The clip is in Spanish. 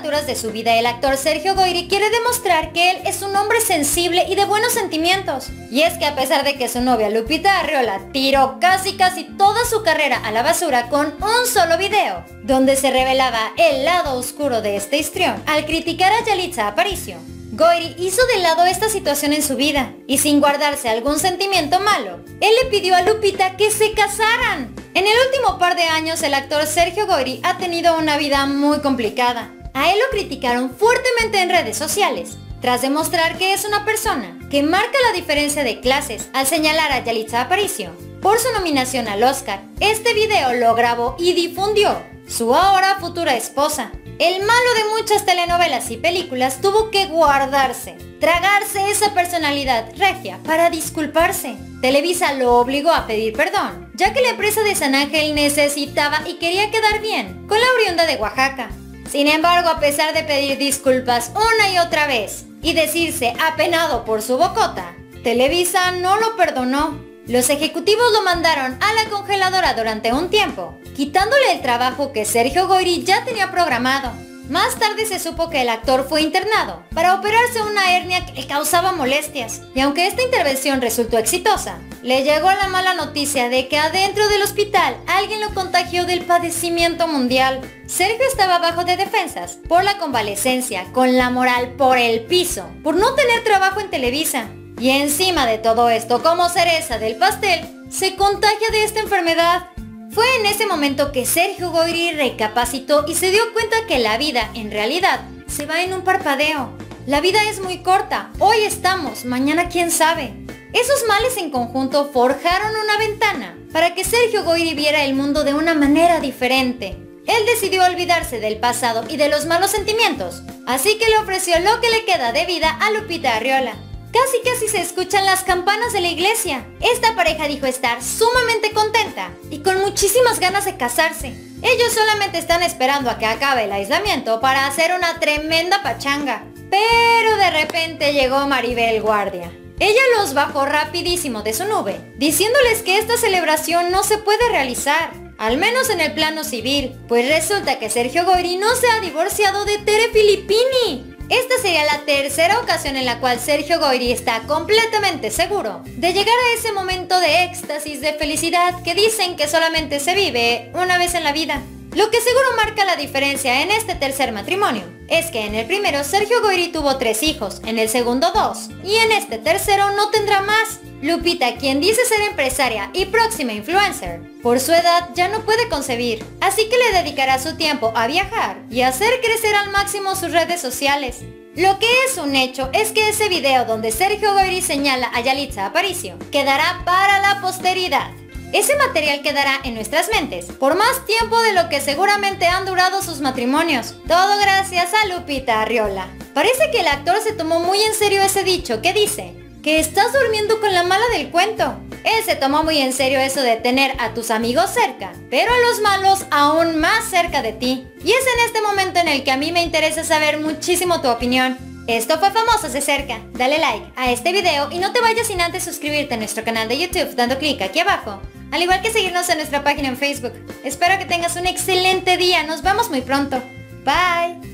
de su vida, el actor Sergio Goyri quiere demostrar que él es un hombre sensible y de buenos sentimientos. Y es que a pesar de que su novia Lupita Arriola tiró casi casi toda su carrera a la basura con un solo video, donde se revelaba el lado oscuro de este histrión, al criticar a Yalitza Aparicio, Goyri hizo de lado esta situación en su vida y sin guardarse algún sentimiento malo, él le pidió a Lupita que se casaran. En el último par de años el actor Sergio Goyri ha tenido una vida muy complicada. A él lo criticaron fuertemente en redes sociales, tras demostrar que es una persona que marca la diferencia de clases al señalar a Yalitza Aparicio por su nominación al Oscar. Este video lo grabó y difundió su ahora futura esposa, el malo de muchas telenovelas y películas tuvo que guardarse, tragarse esa personalidad regia para disculparse. Televisa lo obligó a pedir perdón, ya que la empresa de San Ángel necesitaba y quería quedar bien con la oriunda de Oaxaca. Sin embargo, a pesar de pedir disculpas una y otra vez y decirse apenado por su bocota, Televisa no lo perdonó. Los ejecutivos lo mandaron a la congeladora durante un tiempo quitándole el trabajo que Sergio Goyri ya tenía programado. Más tarde se supo que el actor fue internado para operarse una hernia que le causaba molestias. Y aunque esta intervención resultó exitosa, le llegó la mala noticia de que adentro del hospital alguien lo contagió del padecimiento mundial. Sergio estaba bajo de defensas por la convalecencia, con la moral por el piso, por no tener trabajo en Televisa. Y encima de todo esto, como cereza del pastel, se contagia de esta enfermedad. Fue en ese momento que Sergio Goyri recapacitó y se dio cuenta que la vida, en realidad, se va en un parpadeo. La vida es muy corta, hoy estamos, mañana quién sabe. Esos males en conjunto forjaron una ventana para que Sergio Goyri viera el mundo de una manera diferente. Él decidió olvidarse del pasado y de los malos sentimientos, así que le ofreció lo que le queda de vida a Lupita Arriola. Casi casi se escuchan las campanas de la iglesia. Esta pareja dijo estar sumamente contenta y con muchísimas ganas de casarse. Ellos solamente están esperando a que acabe el aislamiento para hacer una tremenda pachanga. Pero de repente llegó Maribel Guardia. Ella los bajó rapidísimo de su nube, diciéndoles que esta celebración no se puede realizar, al menos en el plano civil, pues resulta que Sergio Goyri no se ha divorciado de Tere Filippini. Esta sería la tercera ocasión en la cual Sergio Goyri está completamente seguro de llegar a ese momento de éxtasis, de felicidad que dicen que solamente se vive una vez en la vida. Lo que seguro marca la diferencia en este tercer matrimonio es que en el primero Sergio Goyri tuvo tres hijos, en el segundo dos, y en este tercero no tendrá más. Lupita, quien dice ser empresaria y próxima influencer, por su edad ya no puede concebir, así que le dedicará su tiempo a viajar y hacer crecer al máximo sus redes sociales. Lo que es un hecho es que ese video donde Sergio Goyri señala a Yalitza Aparicio quedará para la posteridad. Ese material quedará en nuestras mentes por más tiempo de lo que seguramente han durado sus matrimonios. Todo gracias a Lupita Arriola. Parece que el actor se tomó muy en serio ese dicho que dice, que estás durmiendo con la mala del cuento. Él se tomó muy en serio eso de tener a tus amigos cerca, pero a los malos aún más cerca de ti. Y es en este momento en el que a mí me interesa saber muchísimo tu opinión. Esto fue Famosos de Cerca. Dale like a este video y no te vayas sin antes suscribirte a nuestro canal de YouTube dando clic aquí abajo. Al igual que seguirnos en nuestra página en Facebook. Espero que tengas un excelente día. Nos vemos muy pronto. Bye.